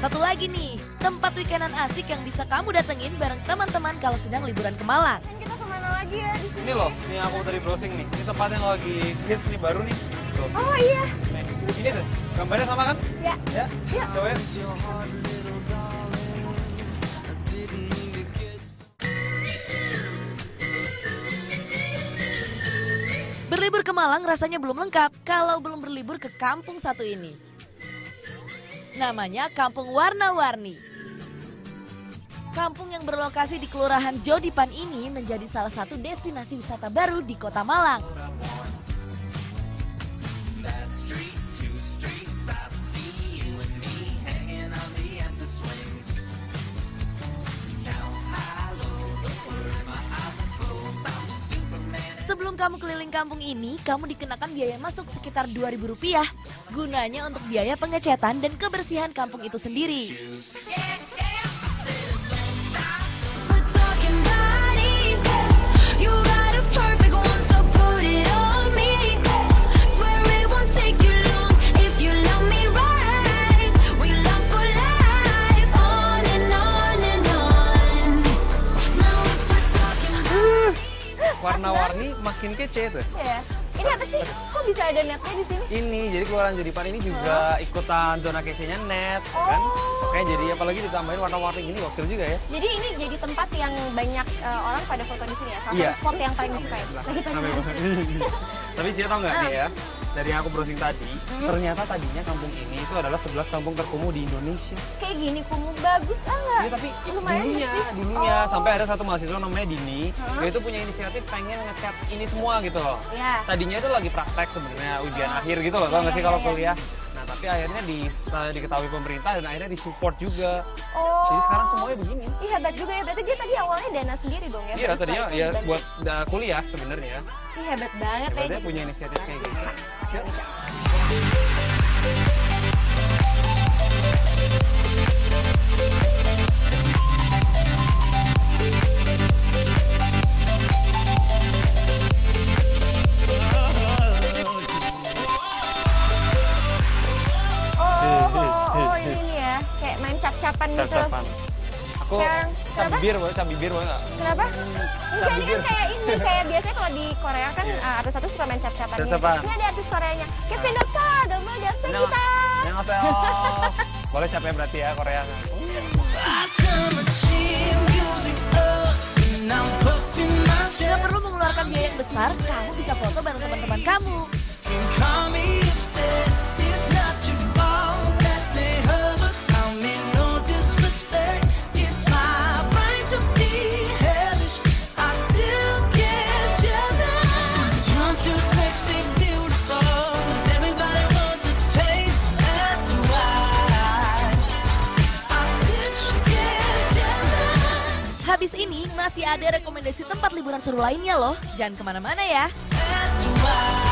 satu lagi nih, tempat weekendan asik yang bisa kamu datengin bareng teman-teman kalau sedang liburan ke Malang. Kita ke mana lagi ya di sini? Ini loh, ini aku tadi browsing nih. Ini tempat yang lagi hits nih baru nih. Tuh. Oh iya. Nih, ini tuh. Gambarnya sama kan? Ya. Ya. Ya. Coba ya. Berlibur ke Malang rasanya belum lengkap kalau belum berlibur ke kampung satu ini. Namanya Kampung Warna-Warni. Kampung yang berlokasi di Kelurahan Jodipan ini menjadi salah satu destinasi wisata baru di Kota Malang. Kamu keliling kampung ini, kamu dikenakan biaya masuk sekitar Rp2.000 gunanya untuk biaya pengecetan dan kebersihan kampung itu sendiri. Warna-warni makin kece tuh. Ya. Ini apa sih? Kok bisa ada netnya di sini? Ini jadi keluaran Jodipan ini juga ikutan zona kece-nya net, kan? Oh. Oke, jadi apalagi ditambahin warna-warni ini gokil juga ya. Jadi ini jadi tempat yang banyak eh, orang pada foto di sini ya. Salah Iya. satu spot yang paling disukai. Lagi banget. Tapi Cia tau nggak nih ya? Dari yang aku browsing tadi, Hmm? ternyata tadinya kampung ini itu adalah 11 kampung terkumuh di Indonesia. Kayak gini kumuh bagus ah nggak? Iya tapi Lumayan dulunya, sih. dulunya Oh. sampai ada satu mahasiswa namanya Dini, dia itu punya inisiatif pengen ngecat ini semua gitu loh. Ya. Tadinya itu lagi praktek sebenarnya ujian akhir gitu loh, tau Iya, nggak sih iya, kalau iya. kuliah. Tapi akhirnya di, diketahui pemerintah dan akhirnya disupport juga. Oh. Jadi sekarang semuanya begini. Ih hebat juga ya. Berarti dia tadi awalnya dana sendiri dong ya? Iya tadinya ya buat da- kuliah sebenarnya. Ih hebat banget Hebat ya. dia punya inisiatif kayak gitu. Yuk. Cap-capan gitu. Cap-capan. Aku Yang- cap bibir, boleh cap bibir boleh nggak? Kenapa? Enggak, ini kan kayak ini, kayak biasanya kalau di Korea kan Iya. uh, artis satu suka main cap-capan gitu. Cap-capan. Ini ada artis Koreanya. Kevin Dokta, Domo Yang- kita. Yang apa? Boleh capek berarti ya Korea. Gak perlu mengeluarkan biaya yang besar, kamu bisa foto bareng teman-teman kamu. Habis ini masih ada rekomendasi tempat liburan seru lainnya loh. Jangan ke mana-mana ya. That's why